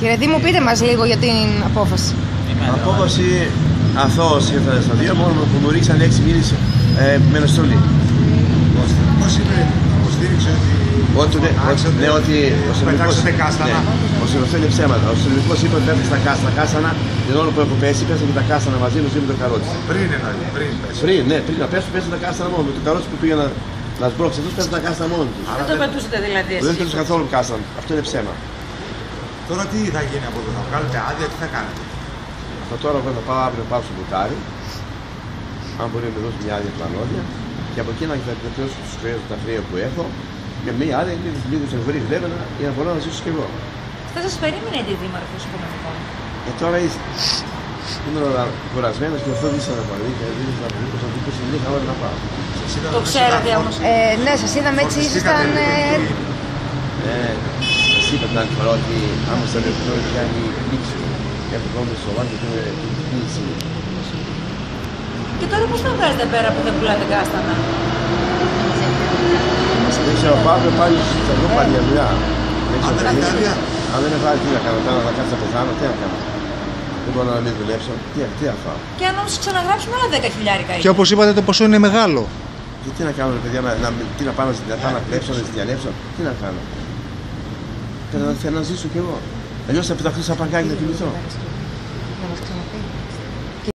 Κύριε Δήμο, πείτε μας λίγο για την απόφαση. Απόφαση αθώος ήρθα στα δύο, μόνο που μου ρίξαν έξι μήνες ε, με αναστολή. Πώς είναι, υποστήριξε ότι Ότι, ναι, ότι, ναι, ότι ο Σερβικός, πετάξετε κάστανα. ναι, ο Σερβικός είναι ψέματα. Ο Σερβικός είπε ότι πέφτει στα κάστανα, κάστανα, την ώρα που έχω πέσει, πέσαν και τα κάστανα μαζί μαζί με το καρότσι. πριν εννοεί, πριν πες. Πριν, ναι, πριν να πέσουν, πέσαν τα κάστανα μόνο. Με το καρότσι που πήγα να, να σμπρώξει, αυτός πέσαν τα κάστανα μόνο τους. Δεν το πετούσατε δηλαδή Δεν εσείς. πέσουν καθόλου κάστανα. Αυτό είναι ψέμα. Τώρα τι θα γίνει από εδώ, θα βγάλετε άδεια, τι θα κάνετε; Θα τώρα εγώ θα πάω αύριο πάω στο μπουτάρι, αν μπορεί να με δώσει μια άδεια πλανόδια, και από εκεί να εκπαιδευτώ τους χρέους τα χρέη που έχω, και μια άδεια λίγο λίγο εγωρί βλέμενα για να μπορώ να ζήσω κι εγώ. Θα σας περίμενε η Δήμαρχος Οικονομικών. Και τώρα είσαι. Είμαι κουρασμένος και αυτό δεν ήθελα να πάρει. Δεν ήθελα να πάρει. Πως αντίπως είναι είχα ώρα να πάω. Σας είδαμε Το μέσα ξέρατε στα όμως. Ε, ναι, σας είδαμε έτσι, ήσασταν... Ε, Ε, σας είπα την άλλη φορά ότι άμα στα λεπτό κάνει λήξη έχω πρόβλημα στο σοβαρό και είναι κίνηση. Και τώρα πώς θα βγάζετε πέρα που δεν πουλάτε κάστανα; Δεν ξέρω, πάμε πάλι θα βγω πάλι για δουλειά. Δεν Αν ξέρω, δεν έχετε άδεια, Αν δεν έχω άδεια, τι να κάνω, τώρα να κάτσω να πεθάνω, τι να κάνω. Δεν μπορώ να μην δουλέψω, τι, τι να φάω. Και αν όμως ξαναγράψουμε άλλα 10 χιλιάρικα Και όπως είπατε το ποσό είναι μεγάλο. Και τι να κάνω, ρε παιδιά, να, να, τι να πάω να, να, πάω να κλέψω, να διαλέψω, τι να κάνω. Θέλω να, θέλω να ζήσω κι εγώ. Αλλιώς θα πεταχθώ σαν παγκάκι να κοιμηθώ.